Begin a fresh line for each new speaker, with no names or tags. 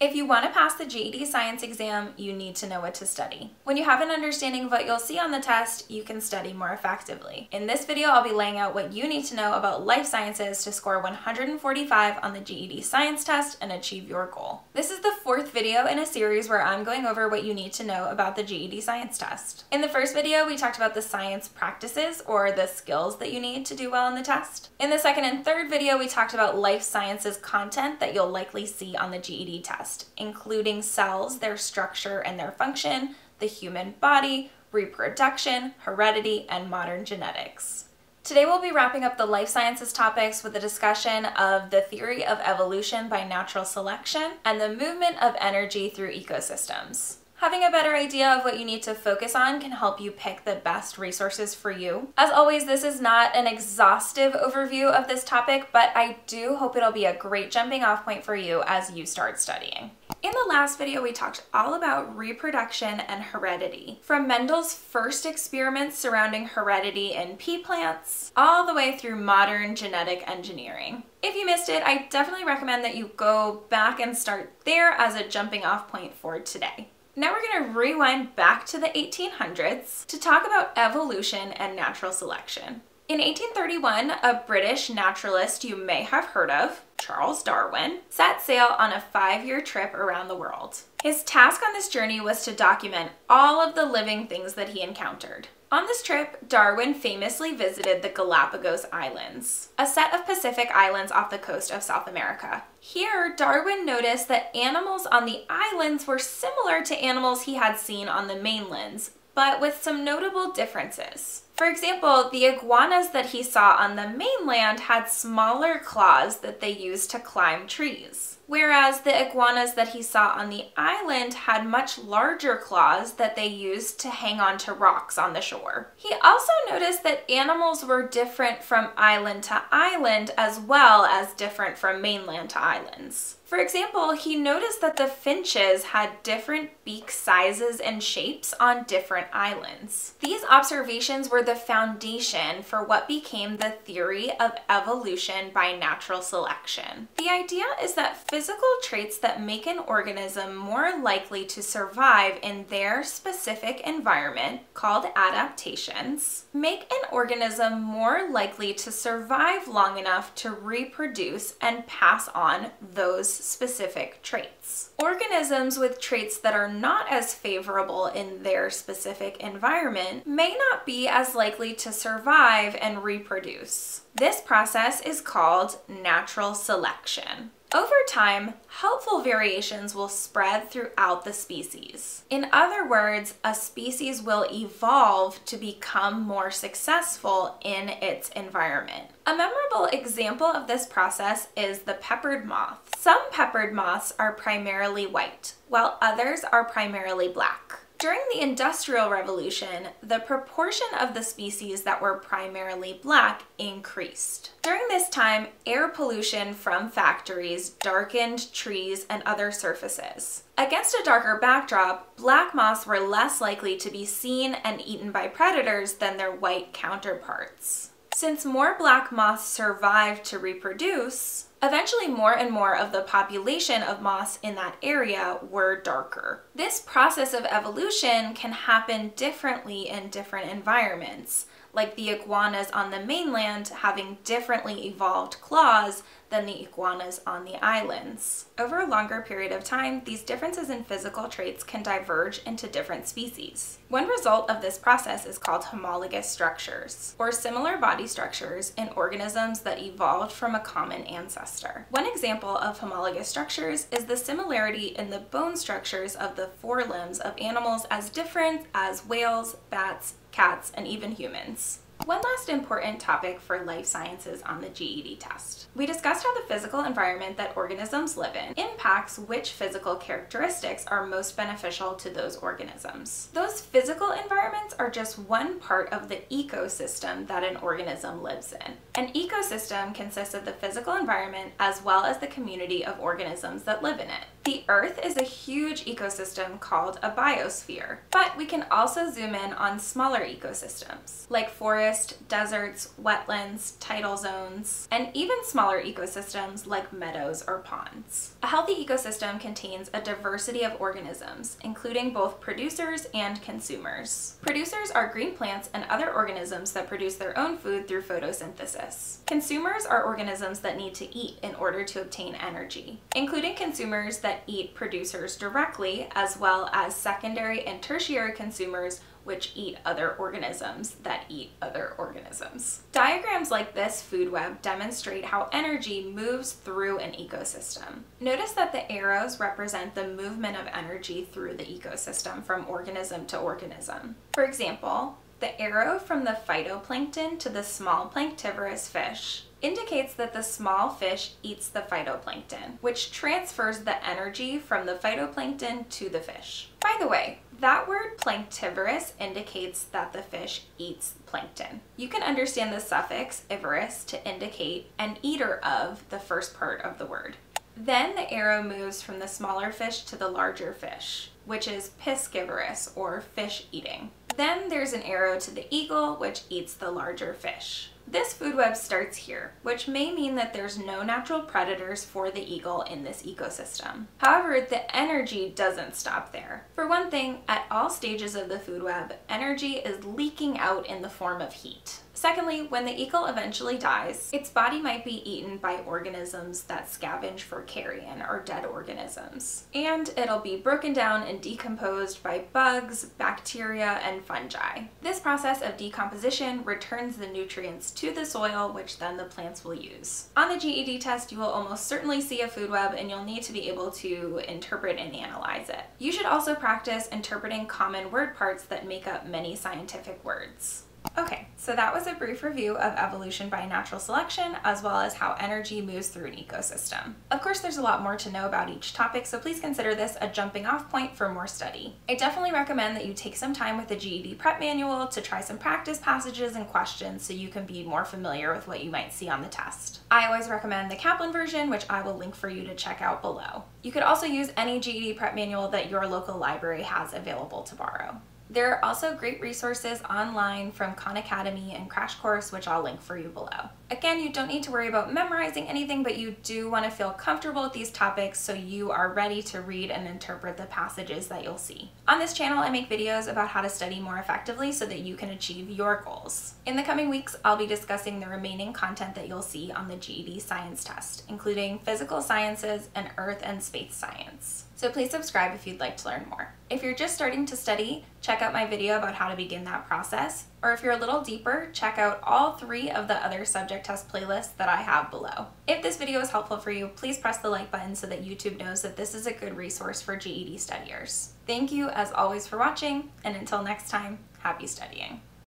If you want to pass the GED science exam, you need to know what to study. When you have an understanding of what you'll see on the test, you can study more effectively. In this video, I'll be laying out what you need to know about life sciences to score 145 on the GED science test and achieve your goal. This is the fourth video in a series where I'm going over what you need to know about the GED science test. In the first video, we talked about the science practices or the skills that you need to do well on the test. In the second and third video, we talked about life sciences content that you'll likely see on the GED test test, including cells, their structure and their function, the human body, reproduction, heredity, and modern genetics. Today we'll be wrapping up the life sciences topics with a discussion of the theory of evolution by natural selection and the movement of energy through ecosystems. Having a better idea of what you need to focus on can help you pick the best resources for you. As always, this is not an exhaustive overview of this topic, but I do hope it'll be a great jumping off point for you as you start studying. In the last video, we talked all about reproduction and heredity. From Mendel's first experiments surrounding heredity in pea plants, all the way through modern genetic engineering. If you missed it, I definitely recommend that you go back and start there as a jumping off point for today. Now we're going to rewind back to the 1800s to talk about evolution and natural selection. In 1831, a British naturalist you may have heard of, Charles Darwin, set sail on a five-year trip around the world. His task on this journey was to document all of the living things that he encountered. On this trip, Darwin famously visited the Galapagos Islands, a set of Pacific islands off the coast of South America. Here, Darwin noticed that animals on the islands were similar to animals he had seen on the mainlands, but with some notable differences. For example, the iguanas that he saw on the mainland had smaller claws that they used to climb trees whereas the iguanas that he saw on the island had much larger claws that they used to hang on to rocks on the shore. He also noticed that animals were different from island to island as well as different from mainland to islands. For example, he noticed that the finches had different beak sizes and shapes on different islands. These observations were the foundation for what became the theory of evolution by natural selection. The idea is that physical traits that make an organism more likely to survive in their specific environment, called adaptations, make an organism more likely to survive long enough to reproduce and pass on those specific traits. Organisms with traits that are not as favorable in their specific environment may not be as likely to survive and reproduce. This process is called natural selection. Over time, helpful variations will spread throughout the species. In other words, a species will evolve to become more successful in its environment. A memorable example of this process is the peppered moth. Some peppered moths are primarily white, while others are primarily black. During the Industrial Revolution, the proportion of the species that were primarily black increased. During this time, air pollution from factories darkened trees and other surfaces. Against a darker backdrop, black moths were less likely to be seen and eaten by predators than their white counterparts. Since more black moths survived to reproduce, Eventually, more and more of the population of moths in that area were darker. This process of evolution can happen differently in different environments, like the iguanas on the mainland having differently evolved claws than the iguanas on the islands. Over a longer period of time, these differences in physical traits can diverge into different species. One result of this process is called homologous structures, or similar body structures in organisms that evolved from a common ancestor. One example of homologous structures is the similarity in the bone structures of the forelimbs of animals as different as whales, bats, cats, and even humans. One last important topic for life sciences on the GED test. We discussed how the physical environment that organisms live in impacts which physical characteristics are most beneficial to those organisms. Those physical environments are just one part of the ecosystem that an organism lives in. An ecosystem consists of the physical environment as well as the community of organisms that live in it. The Earth is a huge ecosystem called a biosphere, but we can also zoom in on smaller ecosystems like forest, deserts, wetlands, tidal zones, and even smaller ecosystems like meadows or ponds. A healthy ecosystem contains a diversity of organisms, including both producers and consumers. Producers are green plants and other organisms that produce their own food through photosynthesis. Consumers are organisms that need to eat in order to obtain energy, including consumers that that eat producers directly, as well as secondary and tertiary consumers which eat other organisms that eat other organisms. Diagrams like this food web demonstrate how energy moves through an ecosystem. Notice that the arrows represent the movement of energy through the ecosystem from organism to organism. For example, the arrow from the phytoplankton to the small planktivorous fish indicates that the small fish eats the phytoplankton, which transfers the energy from the phytoplankton to the fish. By the way, that word planktivorous indicates that the fish eats plankton. You can understand the suffix ivorous to indicate an eater of the first part of the word. Then the arrow moves from the smaller fish to the larger fish, which is piscivorous or fish eating. Then there's an arrow to the eagle, which eats the larger fish. This food web starts here, which may mean that there's no natural predators for the eagle in this ecosystem. However, the energy doesn't stop there. For one thing, at all stages of the food web, energy is leaking out in the form of heat. Secondly, when the eagle eventually dies, its body might be eaten by organisms that scavenge for carrion or dead organisms. And it'll be broken down and decomposed by bugs, bacteria, and fungi. This process of decomposition returns the nutrients to the soil, which then the plants will use. On the GED test, you will almost certainly see a food web and you'll need to be able to interpret and analyze it. You should also practice interpreting common word parts that make up many scientific words. Okay, so that was a brief review of evolution by natural selection as well as how energy moves through an ecosystem. Of course, there's a lot more to know about each topic, so please consider this a jumping off point for more study. I definitely recommend that you take some time with the GED prep manual to try some practice passages and questions so you can be more familiar with what you might see on the test. I always recommend the Kaplan version, which I will link for you to check out below. You could also use any GED prep manual that your local library has available to borrow. There are also great resources online from Khan Academy and Crash Course, which I'll link for you below. Again, you don't need to worry about memorizing anything, but you do want to feel comfortable with these topics so you are ready to read and interpret the passages that you'll see. On this channel, I make videos about how to study more effectively so that you can achieve your goals. In the coming weeks, I'll be discussing the remaining content that you'll see on the GED science test, including physical sciences and earth and space science so please subscribe if you'd like to learn more. If you're just starting to study, check out my video about how to begin that process, or if you're a little deeper, check out all three of the other subject test playlists that I have below. If this video is helpful for you, please press the like button so that YouTube knows that this is a good resource for GED studiers. Thank you as always for watching, and until next time, happy studying.